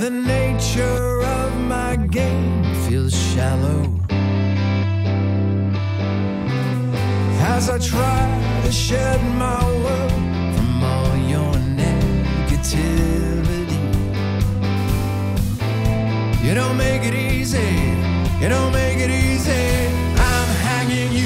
The nature of my game feels shallow. As I try to shed my world from all your negativity, you don't make it easy. You don't make it easy. I'm hanging you.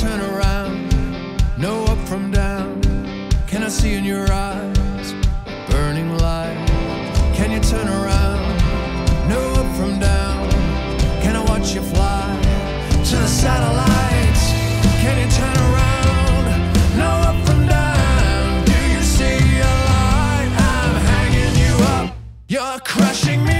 turn around, know up from down. Can I see in your eyes burning light? Can you turn around, know up from down? Can I watch you fly to the satellites? Can you turn around, know up from down? Do you see a light? I'm hanging you up. You're crushing me.